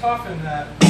Tough in that.